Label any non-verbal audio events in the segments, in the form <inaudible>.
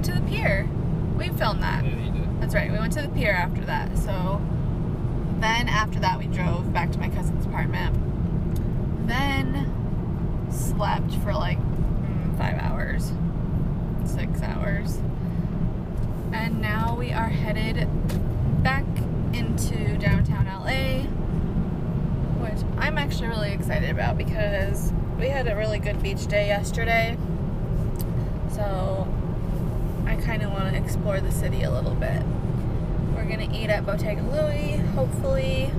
Went to the pier. We filmed that. That's right. We went to the pier after that. So then after that we drove back to my cousin's apartment. Then slept for like mm, five hours, six hours. And now we are headed back into downtown LA, which I'm actually really excited about because we had a really good beach day yesterday. So I kind of want to explore the city a little bit. We're gonna eat at Bottega Louie, hopefully.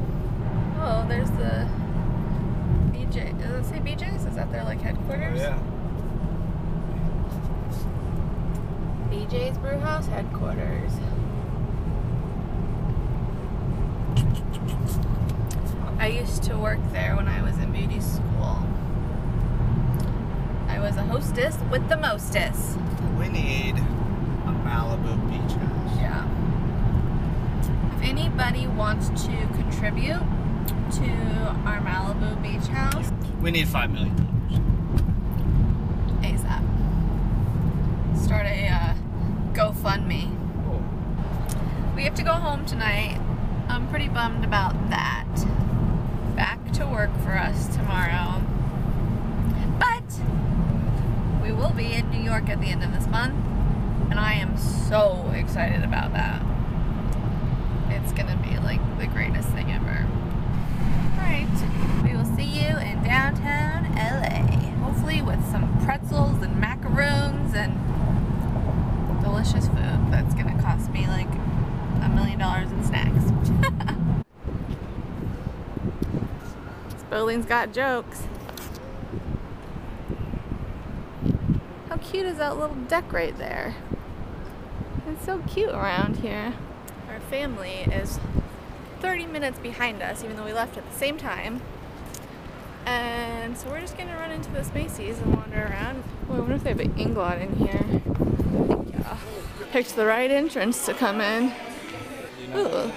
Oh, there's the BJ. Does it say BJ's? Is that their like headquarters? Oh, yeah. BJ's Brewhouse headquarters. I used to work there when I was in beauty school. I was a hostess with the mostess. We need Malibu beach house. Yeah. If anybody wants to contribute to our Malibu beach house, We need five million dollars. ASAP. Start a uh, GoFundMe. We have to go home tonight. I'm pretty bummed about that. Back to work for us tomorrow. But we will be in New York at the end of this month, and I am so excited about that. It's gonna be like the greatest thing ever. Alright, we will see you in downtown LA. Hopefully with some pretzels and macaroons and delicious food that's gonna cost me like a million dollars in snacks. <laughs> this building's got jokes. How cute is that little deck right there? It's so cute around here. Our family is 30 minutes behind us, even though we left at the same time. And so we're just gonna run into this Macy's and wander around. Well, I wonder if they have an Inglot in here. Yeah. Picked the right entrance to come in. Ooh.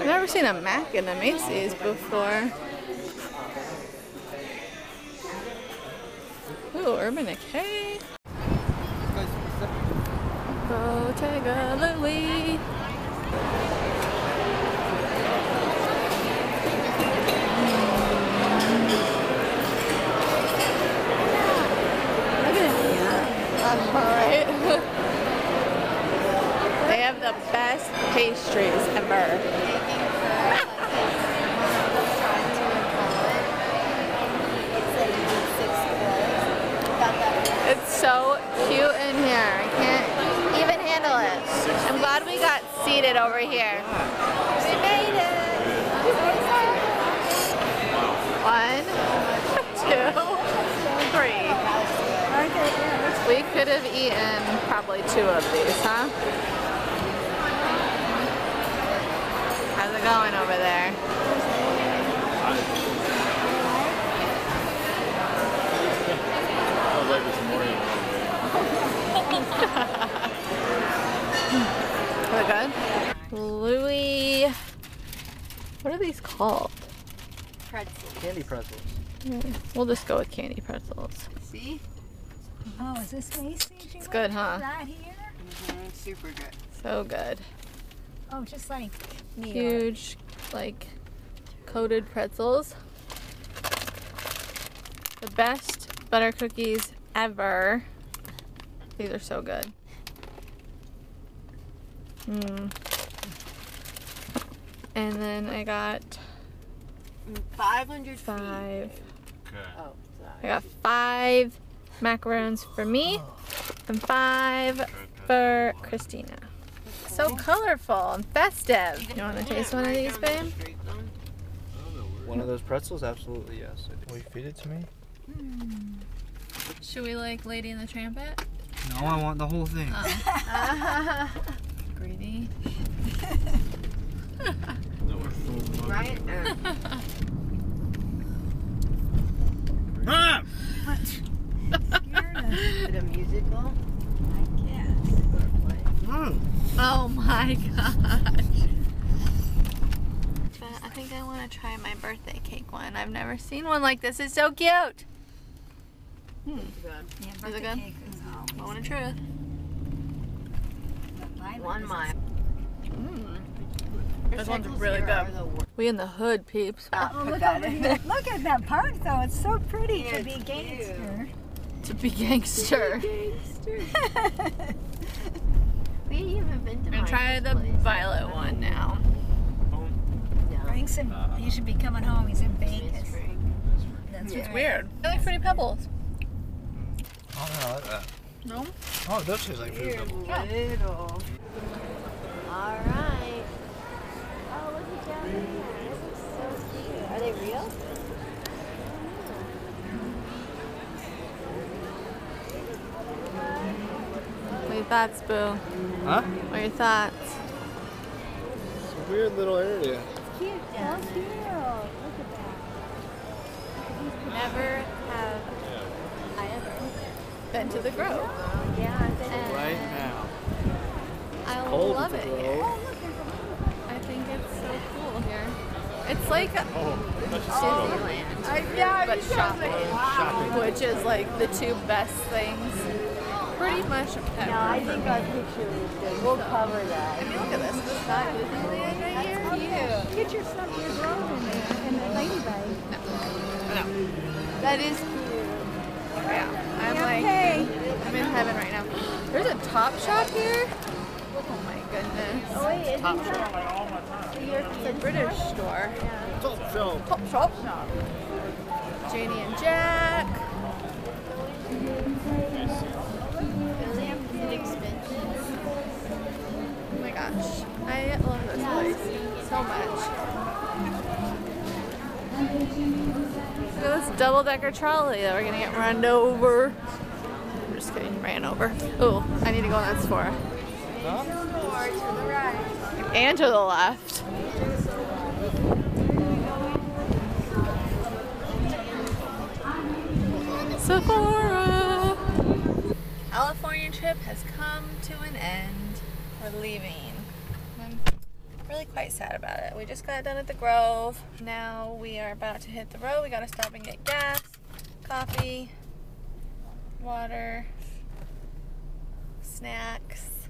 I've never seen a Mac in a Macy's before. Ooh, Urban Decay. Bottega Louie. Hmm. <laughs> Look at it. Alright. <laughs> they have the best pastries ever. It's so cute in here. I can't even handle it. I'm glad we got seated over here. We made it. One, two, three. We could have eaten probably two of these, huh? How's it going over there? Is it good? Louis. What are these called? Pretzels. Candy pretzels. Hmm, we'll just go with candy pretzels. See? Oh, is this Macy's? It's good, huh? Right here? Mm-hmm. Super good. So good. Oh, just like New Huge, like, coated pretzels. The best butter cookies ever. These are so good. Mm. And then I got 500 five. Oh, I got five macarons for me and five for Christina. So colorful and festive. You want to taste one of these, babe? One of those pretzels? Absolutely yes. Will you feed it to me? Should we like Lady and the Trumpet? No, I want the whole thing. Oh. <laughs> Greedy. Right? <laughs> Ah! Is it a musical? Mm. Oh my <laughs> gosh. But I think I want to try my birthday cake one. I've never seen one like this. It's so cute. Hmm. Yeah, it good? cake is always Moment of truth. One is- mile. Hmm. This one's really good. We in the hood, peeps. Ah, oh, look, over here. <laughs> look at that park though. It's so pretty Yeah, to be it's gangster. To be gangster. <laughs> We haven't been to I'm gonna try the violet one now. Bring some. Uh, he should be coming home. He's in Vegas. That's It's right. weird. Mm. I like Fruity Pebbles. Oh, no, I like that. No? Oh, it does taste like fruit. Little. All right. Oh, look at down there. This is so cute. Are they real? What are your thoughts, Boo? Huh? What are your thoughts? It's a weird little area. Cute. Oh, cute. Look at that. Never have I ever been to the Grove. Yeah, I've been And Right now. I cold love at it the here. Grove. I think it's so cool here. It's like Oh, Disneyland, but shopping, which is like the two best things pretty much ever. No, I think our picture is good. We'll cover that. I that. mean, look at this. This is not Disneyland right here. Cute. Get your stuff, your grove in there, and the ladybug. No. No. That is cute. Yeah, I'm like, Okay. I'm in heaven right now. There's a Top Shop here. Oh my goodness. Oh wait, isn't that the European It's a British store. Top Shop. Top Shop. Janie and Jack. Really? Is it expensive? Gosh. I love this place so much. Look at this double decker trolley that we're gonna get run over. I'm just kidding, ran over. Oh, I need to go on that store. And to the left. Sephora! California trip has come to an end. We're leaving. Really quite sad about it. We just got done at the Grove. Now we are about to hit the road. We gotta stop and get gas, coffee, water, snacks.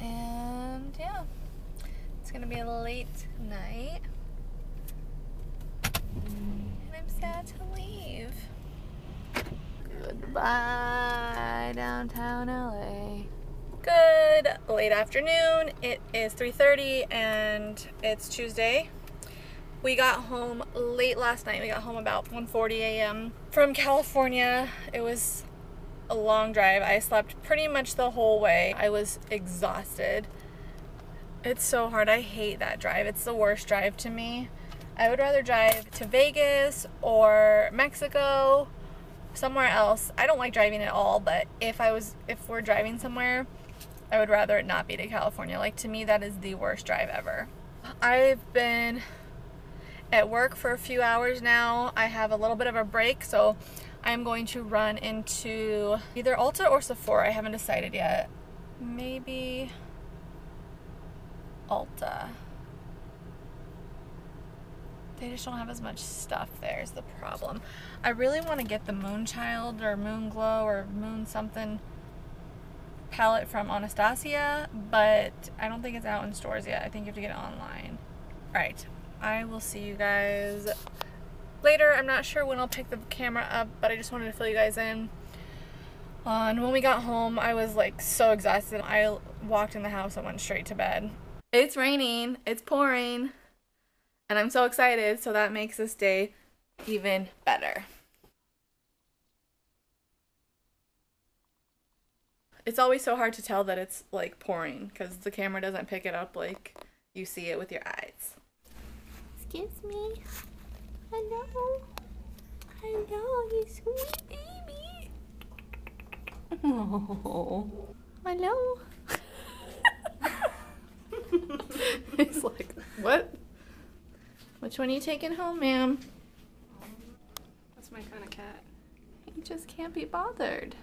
And yeah, it's gonna be a late night. And I'm sad to leave. Goodbye, downtown. Good late afternoon. It is 3:30 and it's Tuesday. We got home late last night. We got home about 1:40 a.m. from California. It was a long drive. I slept pretty much the whole way. I was exhausted. It's so hard. I hate that drive. It's the worst drive to me. I would rather drive to Vegas or Mexico, somewhere else. I don't like driving at all, but if I was if we're driving somewhere, I would rather it not be to California. Like to me that is the worst drive ever. I've been at work for a few hours now. I have a little bit of a break, so I'm going to run into either Ulta or Sephora. I haven't decided yet. Maybe Ulta. They just don't have as much stuff there is the problem. I really want to get the Moonchild or Moon Glow or Moon something palette from Anastasia, but I don't think it's out in stores yet. I think you have to get it online. Alright, I will see you guys later. I'm not sure when I'll pick the camera up, but I just wanted to fill you guys in on when we got home. I was like so exhausted. I walked in the house and went straight to bed. It's raining, it's pouring, and I'm so excited, so that makes this day even better. It's always so hard to tell that it's like pouring because the camera doesn't pick it up like you see it with your eyes. Excuse me. Hello. I know, he's sweet baby. <laughs> Oh, <laughs> hello. he's like, what? Which one are you taking home, ma'am? That's my kind of cat. He just can't be bothered.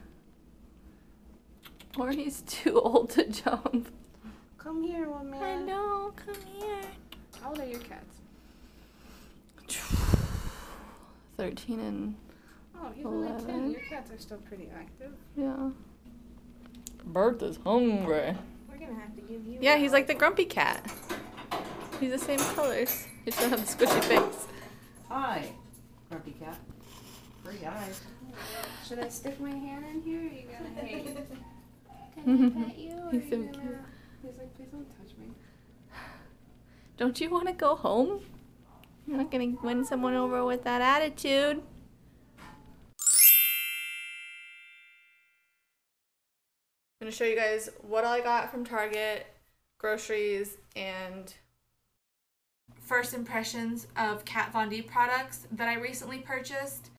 Or he's too <laughs> old to jump. Come here, one man. I know, come here. How old are your cats? <sighs> 13 and Oh, he's only 10. Eleven. Your cats are still pretty active. yeah. Bert is hungry. We're gonna have to give you. Yeah, he's like the grumpy cat. He's the same colors. He still don't have the squishy face. Hi, grumpy cat. Pretty eyes. Should I stick my hand in here? Or you gonna hate? <laughs> He's so <laughs> cute. He's like, please don't touch me. <sighs> Don't you want to go home? You're not gonna win someone over with that attitude. I'm gonna show you guys what all I got from Target, groceries, and first impressions of Kat Von D products that I recently purchased.